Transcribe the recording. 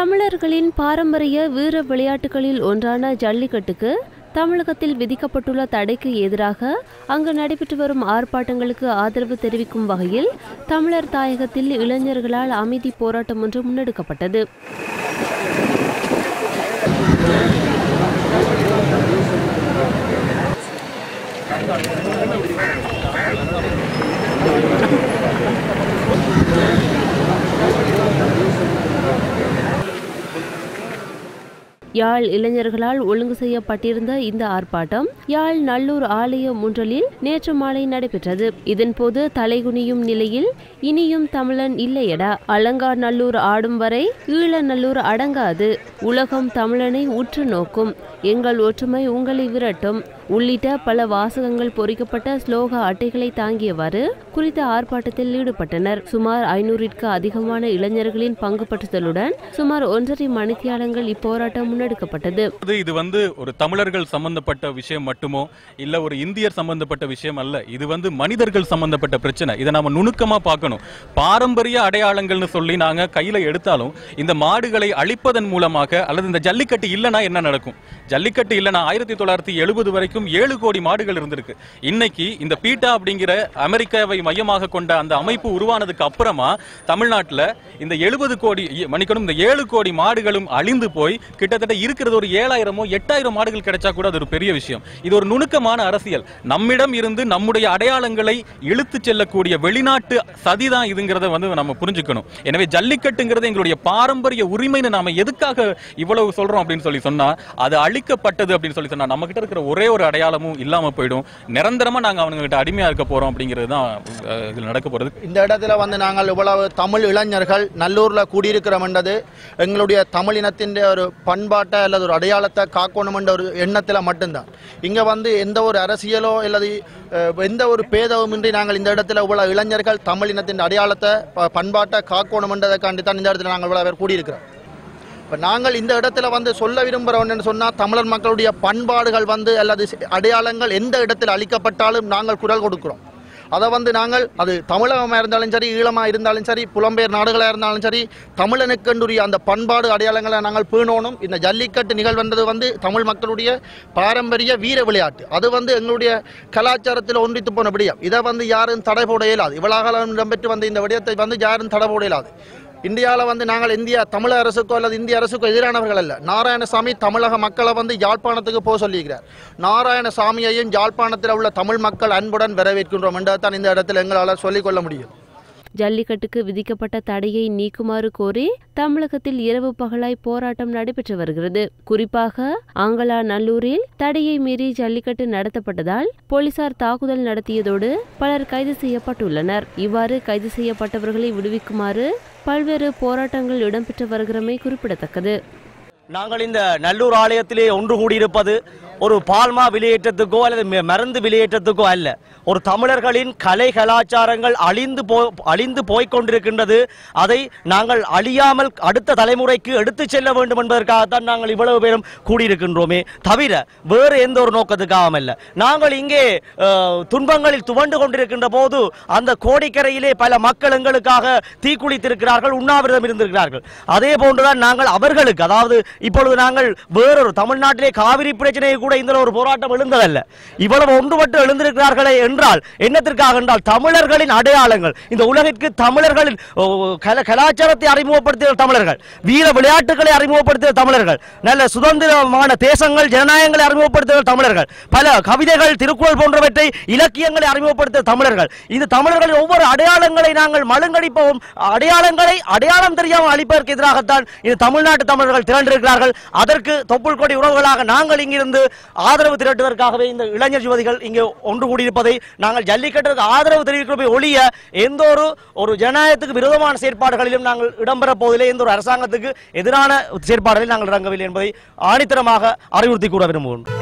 தமிழர்களின் பாரம்பரிய வீர விளையாட்டுகளில் ஒன்றான ஜல்லிக்கட்டுக்கு தமிழகத்தில் விதிக்கப்பட்டுள்ள தடைக்கு எதிராக அங்கு நடைபெற்று வரும் ஆர்ப்பாட்டங்களுக்கு ஆதரவு தெரிவிக்கும் வகையில் தமிழர் தாயகத்தில் இளைஞர்களால் அமைதி போராட்டம் ஒன்று முன்னெடுக்கப்பட்டது. யாழ் இளைஞர்களால் ஒழுங்கு செய்யப்பட்டிருந்த இந்த ஆர்ப்பாட்டம் யாழ் நல்லூர் ஆலய முன்றலில் நேற்று மாலை நடைபெற்றது. இதன்போது தலைகுனியும் நிலையில் இனியும் தமிழன் இல்லையடா. அலங்கார் நல்லூர் ஆடும் வரை ஈழ நல்லூர் அடங்காது. உலகம் தமிழனை உற்று நோக்கும். எங்கள் ஒற்றுமை உங்களை விரட்டும். உள்ளிட்ட பல வாசகங்கள் பொறிக்கப்பட்ட ஸ்லோக அட்டைகளை தாங்கியவாறு குறித்த ஆர்ப்பாட்டத்தில் ஈடுபட்டனர். சுமார் ஐநூறிற்கு அதிகமான இளைஞர்களின் பங்கு பற்றுதலுடன் சுமார் ஒன்றரை மணித்தியாலங்கள் இப்போராட்டம் முன்னெடுக்கப்பட்டது. இது வந்து ஒரு தமிழர்கள் சம்பந்தப்பட்ட விஷயம் மட்டுமோ இல்ல ஒரு இந்தியர் சம்பந்தப்பட்ட விஷயம் அல்ல. இது வந்து மனிதர்கள் சம்பந்தப்பட்ட பிரச்சனை. இதை நாம நுணுக்கமா பார்க்கணும். பாரம்பரிய அடையாளங்கள்னு சொல்லி நாங்க கையில எடுத்தாலும் இந்த மாடுகளை அழிப்பதன் மூலமாக அல்லது இந்த ஜல்லிக்கட்டு இல்லைன்னா என்ன நடக்கும்? ஜல்லிக்கட்டு இல்லைன்னா ஆயிரத்தி தொள்ளாயிரத்தி எழுபது வரைக்கும் ஏழு கோடி மாடுகள் இருந்திருக்கு. இன்னைக்கு இந்த பீட்டா அப்படிங்கிற அமெரிக்காவை மையமாக கொண்ட அந்த அமைப்பு உருவானதுக்கு அப்புறமா தமிழ்நாட்டில் இந்த எழுபது கோடி மணிக்கணும் இந்த ஏழு கோடி மாடுகளும் அழிந்து போய் கிட்டத்தட்ட இருக்கிறது ஒரு ஏழாயிரமோ எட்டாயிரம் மாடுகள் கிடைச்சா கூட அது ஒரு பெரிய விஷயம். இது ஒரு நுணுக்கமான அரசியல். நம்மிடம் இருந்து நம்முடைய அடையாளங்களை இழுத்து செல்லக்கூடிய வெளிநாட்டு சதிதான் இதுங்கிறத வந்து நம்ம புரிஞ்சுக்கணும். எனவே ஜல்லிக்கட்டுங்கிறது எங்களுடைய பாரம்பரிய உரிமைன்னு நாம எதுக்காக இவ்வளவு சொல்றோம் அப்படின்னு சொல்லி சொன்னா அது அழிக்கப்பட்டது அப்படின்னு சொல்லி சொன்னா நம்ம கிட்ட இருக்கிற ஒரே ஒரு அடையாளமும் இல்லாம போயிடும். நிரந்தரமா நாங்க அவங்ககிட்ட அடிமையாக அடிமையா இருக்க போறோம் அப்படிங்கிறது தான் அஹ், நடக்க போறது. இந்த இடத்துல வந்து நாங்கள் இவ்வளவு தமிழ் இளைஞர்கள் நல்லூர்ல கூடியிருக்கிறோம்ன்றது எங்களுடைய தமிழ் இனத்தின் ஒரு பண்பாட்டை அல்லது ஒரு அடையாளத்தை காக்கணுமென்ற ஒரு எண்ணத்தில் மட்டும்தான். இங்க வந்து எந்த ஒரு அரசியலோ அல்லது எந்த ஒரு பேதவுமின்றி நாங்கள் இந்த இடத்துல இவ்வளவு இளைஞர்கள் தமிழ் இனத்தின் அடையாளத்தை ப- பண்பாட்டை காக்கணுமென்றதைக்காண்டி தான் இந்த இடத்துல நாங்கள் இவ்வளவு பேர் கூடியிருக்கிறோம். இப்போ நாங்கள் இந்த இடத்துல வந்து சொல்ல விரும்புகிறோம்னு சொன்னால் தமிழர் மக்களுடைய பண்பாடுகள் வந்து அல்லது அடையாளங்கள் எந்த இடத்தில் அளிக்கப்பட்டாலும் நாங்கள் குரல் கொடுக்கிறோம். அதை வந்து நாங்கள் அது தமிழகமாக இருந்தாலும் சரி ஈழமாக இருந்தாலும் சரி புலம்பெயர் நாடுகளாக இருந்தாலும் சரி தமிழனுக்கென்றுரிய அந்த பண்பாடு அடையாளங்களை நாங்கள் பேணணும். இந்த ஜல்லிக்கட்டு நிகழ்வென்றது வந்து தமிழ் மக்களுடைய பாரம்பரிய வீர விளையாட்டு. அது வந்து எங்களுடைய கலாச்சாரத்தில் ஒன்றித்து போன விடயம். இதை வந்து யாரும் தடை போட இயலாது. இவ்வளவு இடம்பெற்று வந்த இந்த விடயத்தை வந்து யாரும் தடை போட இயலாது. இந்தியாவில் வந்து நாங்கள் இந்தியா தமிழக அரசுக்கோ அல்லது இந்திய அரசுக்கோ எதிரானவர்கள் அல்ல. நாராயணசாமி தமிழக மக்களை வந்து யாழ்ப்பாணத்துக்கு போக சொல்லியிருக்கிறார். நாராயணசாமியையும் யாழ்ப்பாணத்தில் உள்ள தமிழ் மக்கள் அன்புடன் வரவேற்கின்றோம் என்றதான் இந்த இடத்தில் எங்களால் சொல்லிக்கொள்ள முடியும். ஜல்லிக்கட்டுக்கு விதிக்கப்பட்ட தடையை நீக்குமாறு கோரி தமிழகத்தில் இரவு பகலாய் போராட்டம் நடைபெற்று வருகிறது. குறிப்பாக ஆங்கலா நல்லூரில் தடையை மீறி ஜல்லிக்கட்டு நடத்தப்பட்டதால் போலீசார் தாக்குதல் நடத்தியதோடு பலர் கைது செய்யப்பட்டுள்ளனர். இவ்வாறு கைது செய்யப்பட்டவர்களை விடுவிக்குமாறு பல்வேறு போராட்டங்கள் இடம்பெற்று வருகிறமை குறிப்பிடத்தக்கது. நாங்கள் இந்த நல்லூர் ஆலயத்திலே ஒன்று கூடியிருப்பது ஒரு பால்மா வெளியேற்றத்துக்கோ அல்லது மருந்து வெளியேற்றத்துக்கோ அல்ல. ஒரு தமிழர்களின் கலை கலாச்சாரங்கள் அழிந்து போ அழிந்து போய்கொண்டிருக்கின்றது அதை நாங்கள் அழியாமல் அடுத்த தலைமுறைக்கு எடுத்துச் செல்ல வேண்டும் என்பதற்காகத்தான் நாங்கள் இவ்வளவு பேரும் கூடியிருக்கின்றோமே தவிர வேறு எந்த ஒரு நோக்கத்துக்காகவும் அல்ல. நாங்கள் இங்கே துன்பங்களில் துவண்டு கொண்டிருக்கின்ற போது அந்த கோடிக்கரையிலே பல மக்கள் எங்களுக்காக தீக்குளித்திருக்கிறார்கள் உண்ணாவிரதம் இருந்திருக்கிறார்கள். அதே போன்றுதான் நாங்கள் அவர்களுக்கு அதாவது இப்பொழுது நாங்கள் வேறொரு தமிழ்நாட்டிலே காவிரி பிரச்சனையை கூட இந்த ஒரு போராட்டம் எழுந்ததல்ல. இவ்வளவு ஒன்றுபட்டு எழுந்திருக்கிறார்களே என்றால் என்னத்திற்காக என்றால் தமிழர்களின் அடையாளங்கள். இந்த உலகிற்கு தமிழர்களின் கலாச்சாரத்தை அறிமுகப்படுத்திய தமிழர்கள் வீர விளையாட்டுகளை அறிமுகப்படுத்திய தமிழர்கள் நல்ல சுதந்திரமான தேசங்கள் ஜனநாயகங்களை அறிமுகப்படுத்திய தமிழர்கள் பல கவிதைகள் திருக்குறள் போன்றவற்றை இலக்கியங்களை அறிமுகப்படுத்திய தமிழர்கள். இந்த தமிழர்களின் ஒவ்வொரு அடையாளங்களை நாங்கள் மழுங்கடிப்பவும் அடையாளங்களை அடையாளம் தெரியாமல் அளிப்பதற்கு எதிராகத்தான் இது தமிழ்நாட்டு தமிழர்கள் இருக்கிறார்கள் அதற்கு தொப்புள் கொடி உறவுகளாக நாங்கள் இங்கிருந்து ஆதரவு திரட்டுவதற்காகவே இந்த இளைஞர் யுவதிகள் இங்கே ஒன்று கூடியிருப்பதை நாங்கள் ஜல்லிக்கட்டுக்கு ஆதரவு தெரிவிக்கிறோம். ஒழிய எந்த ஒரு ஒரு ஜனநாயகத்துக்கு விரோதமான செயற்பாடுகளிலும் நாங்கள் இடம்பெற போவதில்லை. எந்த ஒரு அரசாங்கத்துக்கு எதிரான செயற்பாடுகளில் நாங்கள் இறங்கவில்லை என்பதை ஆணித்தரமாக அறிவுறுத்தி கூற விரும்புகின்றோம்.